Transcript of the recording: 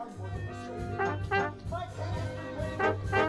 I'm one of the strangers. My